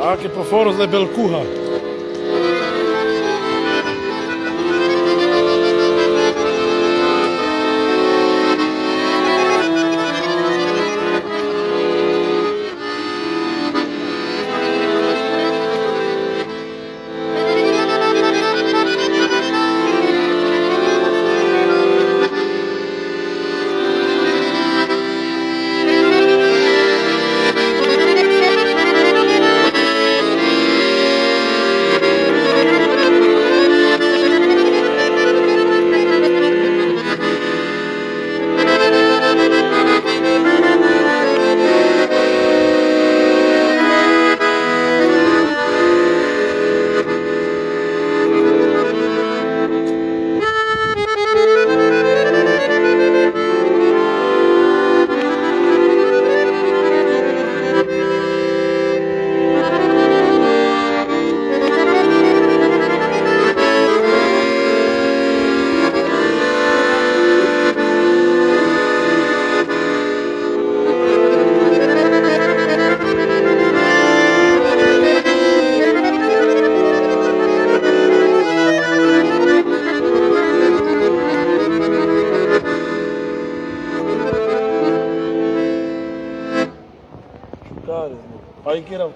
Aki po foru zdaj belkuha. Era o